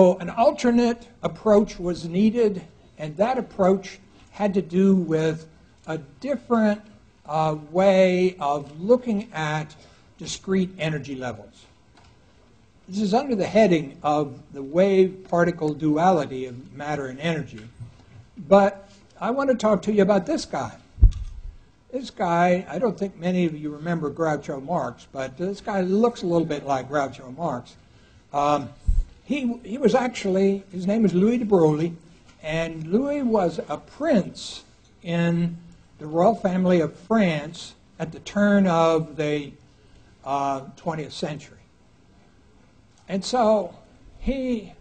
So an alternate approach was needed, and that approach had to do with a different uh, way of looking at discrete energy levels. This is under the heading of the wave-particle duality of matter and energy. But I want to talk to you about this guy. This guy, I don't think many of you remember Groucho Marx, but this guy looks a little bit like Groucho Marx. Um, he, he was actually, his name is Louis de Broglie, and Louis was a prince in the royal family of France at the turn of the uh, 20th century. And so he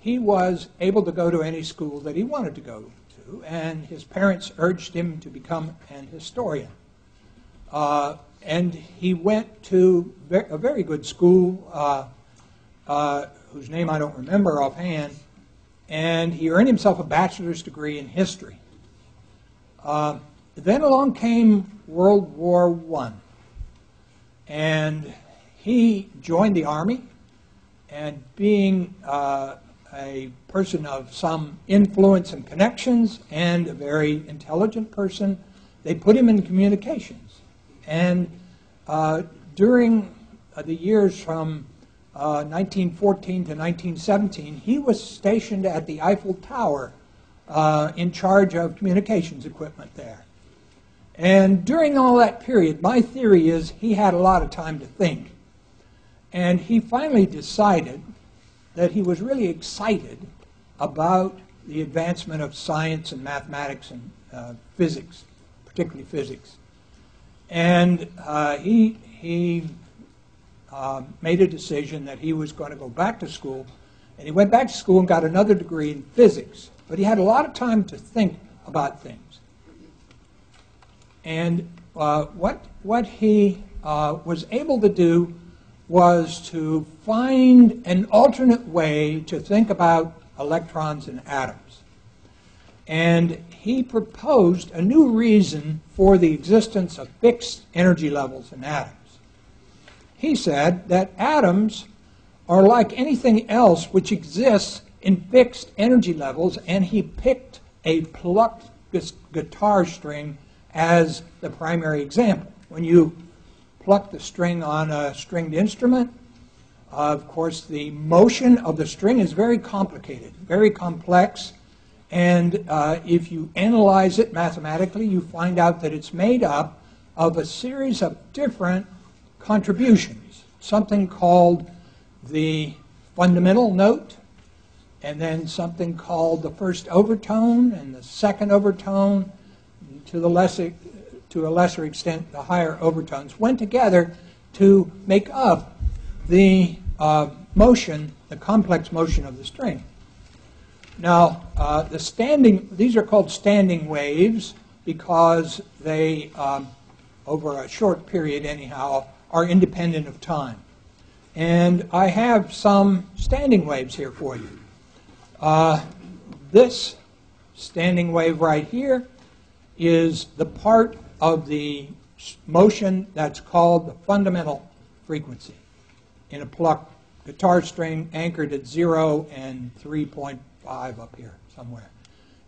he was able to go to any school that he wanted to go to, and his parents urged him to become an historian. Uh, and he went to a very good school, uh, uh, whose name I don't remember offhand, and he earned himself a bachelor's degree in history. Uh, then along came World War I, and he joined the Army, and being uh, a person of some influence and connections and a very intelligent person, they put him in communications. And uh, during uh, the years from uh, 1914 to 1917, he was stationed at the Eiffel Tower uh, in charge of communications equipment there. And during all that period, my theory is he had a lot of time to think. And he finally decided that he was really excited about the advancement of science and mathematics and uh, physics, particularly physics. And uh, he, he uh, made a decision that he was going to go back to school. And he went back to school and got another degree in physics. But he had a lot of time to think about things. And uh, what, what he was able to do was to find an alternate way to think about electrons and atoms. And he proposed a new reason for the existence of fixed energy levels in atoms. He said that atoms are like anything else which exists in fixed energy levels, and he picked a plucked guitar string as the primary example. When you pluck the string on a stringed instrument. Of course, the motion of the string is very complicated, very complex. And uh, if you analyze it mathematically, you find out that it's made up of a series of different contributions, something called the fundamental note, and then something called the first overtone and the second overtone, to the lesser to a lesser extent, the higher overtones, went together to make up the uh, motion, the complex motion of the string. Now, uh, the standing, these are called standing waves because they, um, over a short period anyhow, are independent of time. And I have some standing waves here for you. Uh, this standing wave right here is the part of the motion that's called the fundamental frequency in a plucked guitar string anchored at 0 and 3.5 up here somewhere.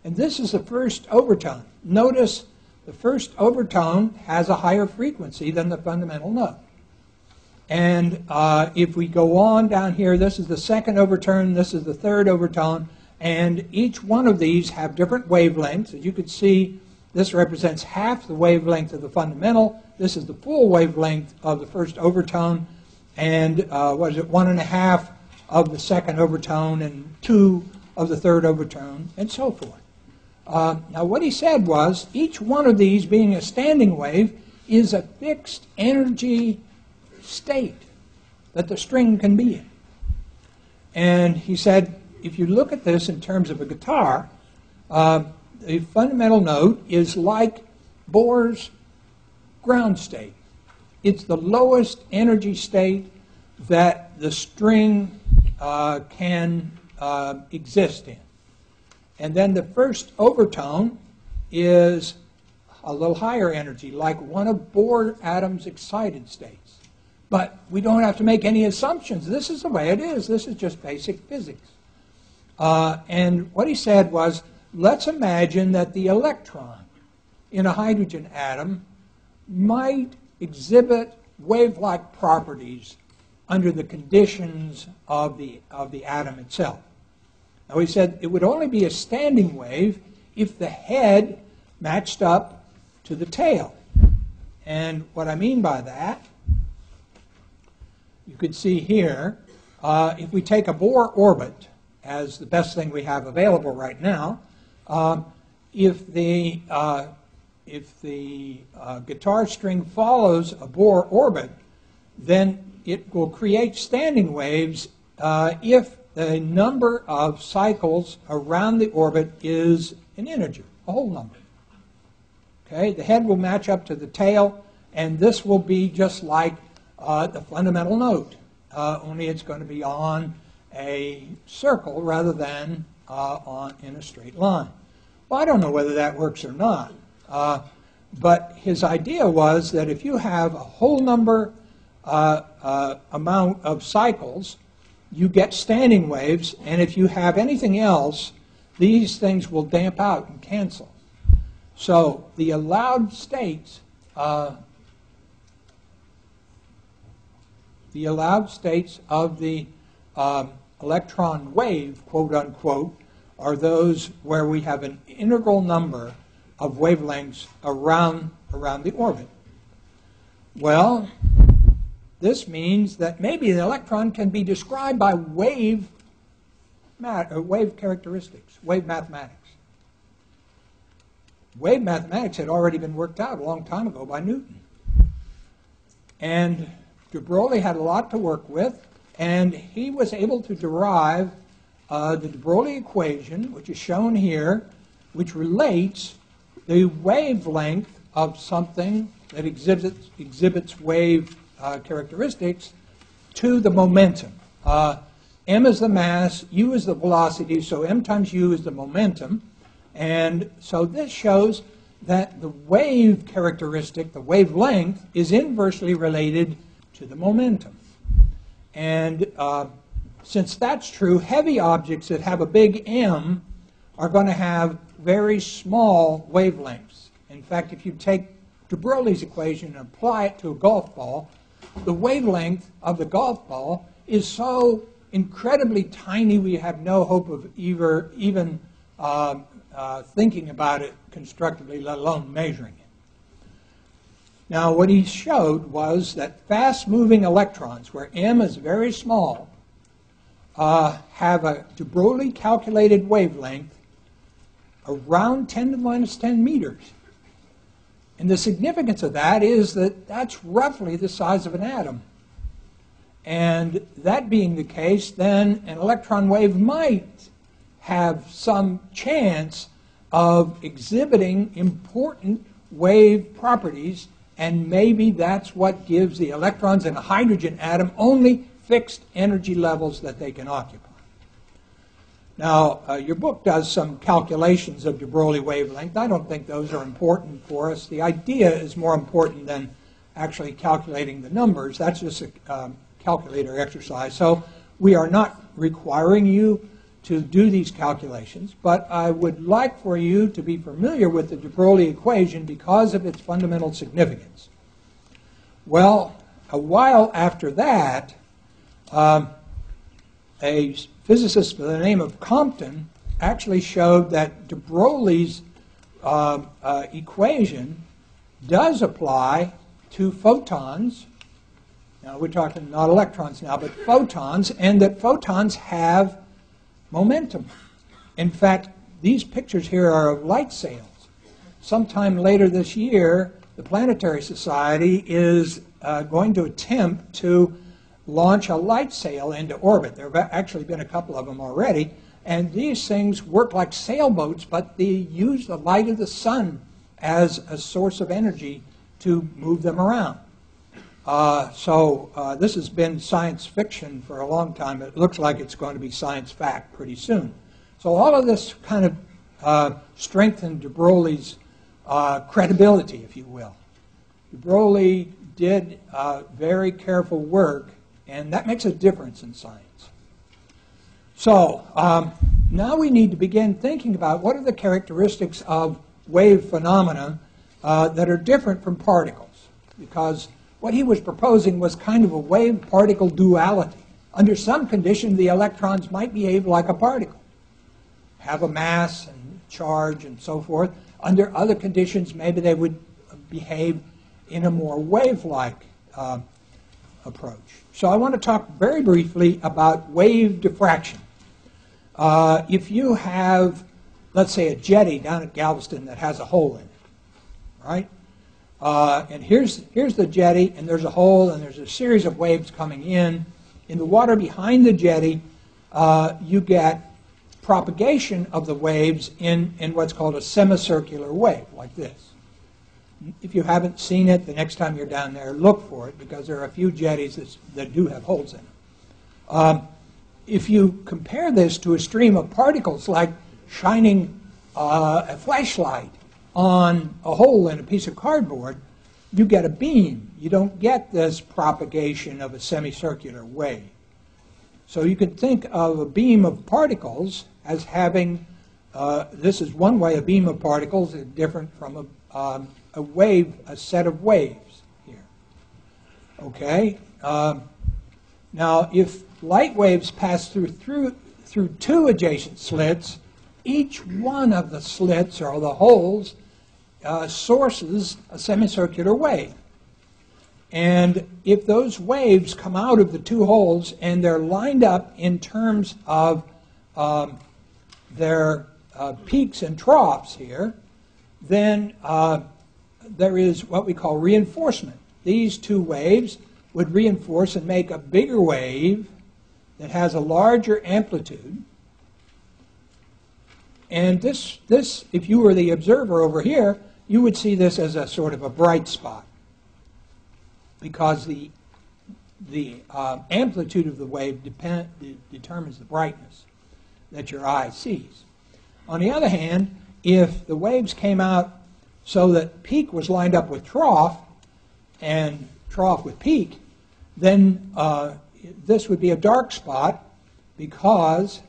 And this is the first overtone. Notice the first overtone has a higher frequency than the fundamental note. And uh, if we go on down here, this is the second overtone, this is the third overtone, and each one of these have different wavelengths. As you can see, this represents half the wavelength of the fundamental. This is the full wavelength of the first overtone. And uh, what is it, one and a half of the second overtone and two of the third overtone, and so forth. Uh, now, what he said was each one of these, being a standing wave, is a fixed energy state that the string can be in. And he said, if you look at this in terms of a guitar, uh, the fundamental note is like Bohr's ground state. It's the lowest energy state that the string uh, can uh, exist in. And then the first overtone is a little higher energy, like one of Bohr atoms' excited states. But we don't have to make any assumptions. This is the way it is. This is just basic physics. Uh, and what he said was, let's imagine that the electron in a hydrogen atom might exhibit wave-like properties under the conditions of the, of the atom itself. Now he said it would only be a standing wave if the head matched up to the tail. And what I mean by that, you can see here, uh, if we take a Bohr orbit as the best thing we have available right now, um, if the, uh, if the uh, guitar string follows a Bohr orbit, then it will create standing waves uh, if the number of cycles around the orbit is an integer, a whole number. Okay, the head will match up to the tail, and this will be just like uh, the fundamental note, uh, only it's going to be on a circle rather than uh, on in a straight line. Well, I don't know whether that works or not, uh, but his idea was that if you have a whole number amount of cycles, you get standing waves, and if you have anything else, these things will damp out and cancel. So the allowed states, uh, the allowed states of the um, electron wave, quote unquote, are those where we have an integral number of wavelengths around, around the orbit. Well, this means that maybe the electron can be described by wave, uh, wave characteristics, wave mathematics. Wave mathematics had already been worked out a long time ago by Newton. And de Broglie had a lot to work with, and he was able to derive uh, the de Broglie equation, which is shown here, which relates the wavelength of something that exhibits, exhibits wave uh, characteristics to the momentum. Uh, m is the mass, u is the velocity, so m times u is the momentum. And so this shows that the wave characteristic, the wavelength, is inversely related to the momentum. And uh, since that's true, heavy objects that have a big M are going to have very small wavelengths. In fact, if you take de Broglie's equation and apply it to a golf ball, the wavelength of the golf ball is so incredibly tiny we have no hope of either, even uh, uh, thinking about it constructively, let alone measuring it. Now, what he showed was that fast-moving electrons, where m is very small, uh, have a de Broglie calculated wavelength around 10 to the minus 10 meters. And the significance of that is that that's roughly the size of an atom. And that being the case, then an electron wave might have some chance of exhibiting important wave properties, and maybe that's what gives the electrons in a hydrogen atom only fixed energy levels that they can occupy. Now, uh, your book does some calculations of de Broglie wavelength. I don't think those are important for us. The idea is more important than actually calculating the numbers. That's just a um, calculator exercise. So we are not requiring you to do these calculations, but I would like for you to be familiar with the de Broglie equation because of its fundamental significance. Well, a while after that, um, a physicist by the name of Compton actually showed that de Broglie's uh, uh, equation does apply to photons. Now we're talking not electrons now, but photons, and that photons have momentum. In fact, these pictures here are of light sails. Sometime later this year, the Planetary Society is uh, going to attempt to launch a light sail into orbit. There have actually been a couple of them already. And these things work like sailboats, but they use the light of the sun as a source of energy to move them around. Uh, so uh, this has been science fiction for a long time. It looks like it's going to be science fact pretty soon. So all of this kind of uh, strengthened de Broglie's uh, credibility, if you will. De Broglie did uh, very careful work, and that makes a difference in science. So um, now we need to begin thinking about what are the characteristics of wave phenomena uh, that are different from particles, because what he was proposing was kind of a wave-particle duality. Under some condition, the electrons might behave like a particle, have a mass and charge and so forth. Under other conditions, maybe they would behave in a more wave-like uh, approach. So I want to talk very briefly about wave diffraction. Uh, if you have, let's say, a jetty down at Galveston that has a hole in it, right? Uh, and here's, here's the jetty, and there's a hole, and there's a series of waves coming in. In the water behind the jetty, uh, you get propagation of the waves in, in what's called a semicircular wave, like this. If you haven't seen it, the next time you're down there, look for it, because there are a few jetties that, that do have holes in them. Um, if you compare this to a stream of particles like shining uh, a flashlight on a hole in a piece of cardboard, you get a beam. You don't get this propagation of a semicircular wave. So you can think of a beam of particles as having, uh, this is one way a beam of particles is different from a, um, a wave, a set of waves here. Okay? Um, now, if light waves pass through, through, through two adjacent slits, each one of the slits or the holes uh, sources a semicircular wave. And if those waves come out of the two holes and they're lined up in terms of um, their uh, peaks and troughs here, then uh, there is what we call reinforcement. These two waves would reinforce and make a bigger wave that has a larger amplitude. And this, this, if you were the observer over here, you would see this as a sort of a bright spot because the, the uh, amplitude of the wave depend, de determines the brightness that your eye sees. On the other hand, if the waves came out so that peak was lined up with trough and trough with peak, then uh, this would be a dark spot because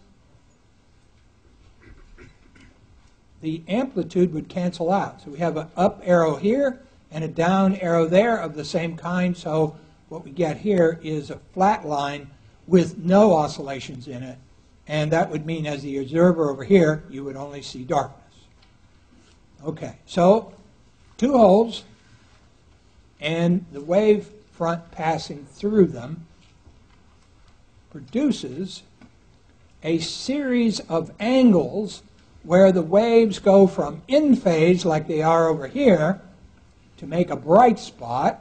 the amplitude would cancel out. So we have an up arrow here and a down arrow there of the same kind. So what we get here is a flat line with no oscillations in it. And that would mean as the observer over here, you would only see darkness. Okay, so two holes and the wave front passing through them produces a series of angles where the waves go from in phase, like they are over here, to make a bright spot,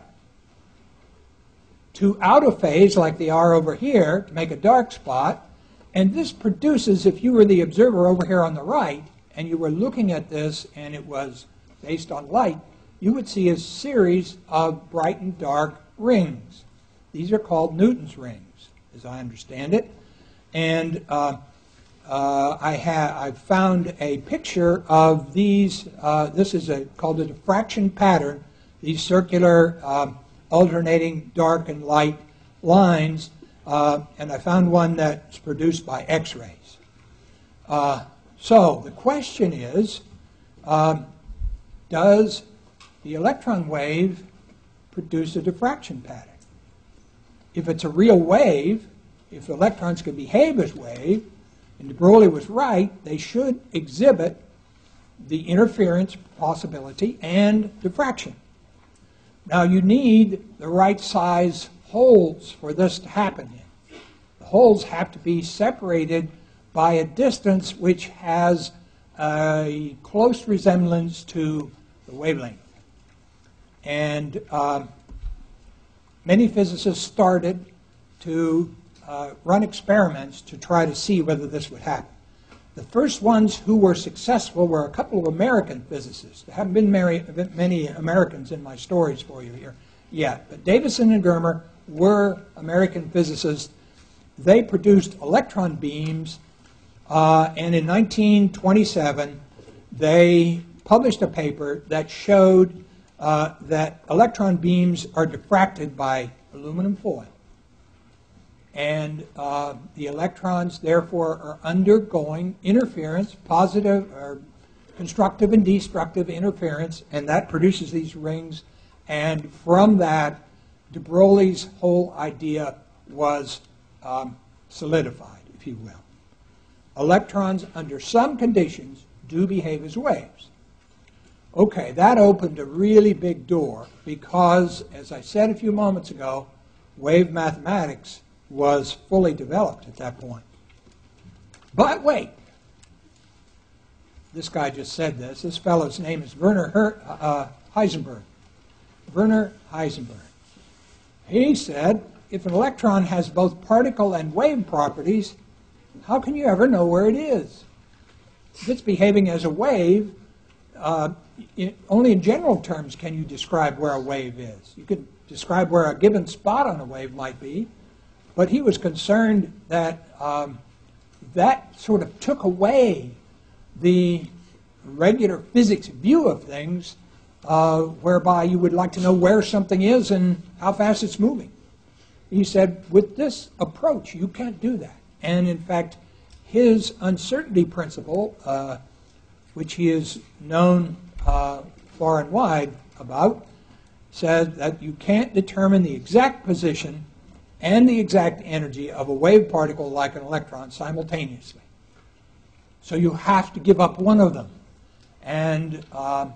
to out of phase, like they are over here, to make a dark spot. And this produces, if you were the observer over here on the right, and you were looking at this and it was based on light, you would see a series of bright and dark rings. These are called Newton's rings as I understand it. And uh, uh, I have I found a picture of these. Uh, this is a, called a diffraction pattern. These circular, um, alternating dark and light lines, uh, and I found one that's produced by X-rays. So the question is, um, does the electron wave produce a diffraction pattern? if it's a real wave, if electrons can behave as wave, and de Broglie was right, they should exhibit the interference possibility and diffraction. Now you need the right size holes for this to happen in. The holes have to be separated by a distance which has a close resemblance to the wavelength. And um, many physicists started to uh, run experiments to try to see whether this would happen. The first ones who were successful were a couple of American physicists. There haven't been many Americans in my stories for you here yet, but Davisson and Germer were American physicists. They produced electron beams, uh, and in 1927 they published a paper that showed uh, that electron beams are diffracted by aluminum foil. And uh, the electrons, therefore, are undergoing interference, positive or constructive and destructive interference, and that produces these rings. And from that, de Broglie's whole idea was um, solidified, if you will. Electrons, under some conditions, do behave as waves. Okay, that opened a really big door because, as I said a few moments ago, wave mathematics was fully developed at that point. But wait, this guy just said this. This fellow's name is Werner Her- uh, Heisenberg. Werner Heisenberg. He said, if an electron has both particle and wave properties, how can you ever know where it is? If it's behaving as a wave, uh, in, only in general terms can you describe where a wave is. You could describe where a given spot on a wave might be, but he was concerned that um, that sort of took away the regular physics view of things, uh, whereby you would like to know where something is and how fast it's moving. He said, with this approach, you can't do that. And in fact, his uncertainty principle, uh, which he is known uh, far and wide about, said that you can't determine the exact position and the exact energy of a wave particle like an electron simultaneously. So you have to give up one of them. And uh,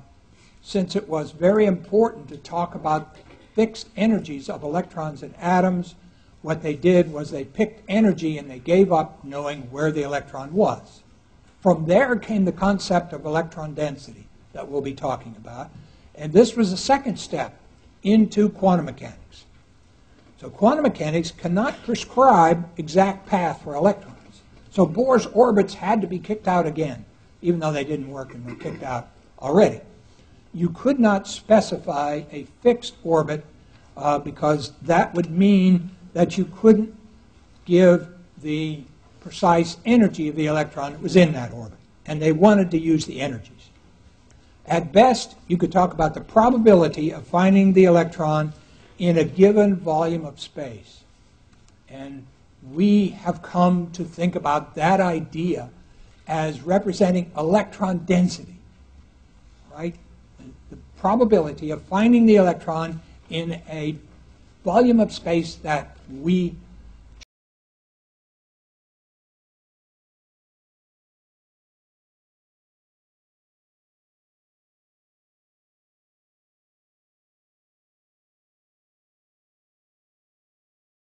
since it was very important to talk about fixed energies of electrons and atoms, what they did was they picked energy and they gave up knowing where the electron was. From there came the concept of electron density that we'll be talking about. And this was the second step into quantum mechanics. So quantum mechanics cannot prescribe exact path for electrons. So Bohr's orbits had to be kicked out again, even though they didn't work and were kicked out already. You could not specify a fixed orbit uh, because that would mean that you couldn't give the precise energy of the electron that was in that orbit. And they wanted to use the energies. At best, you could talk about the probability of finding the electron in a given volume of space. And we have come to think about that idea as representing electron density, right? The probability of finding the electron in a volume of space that we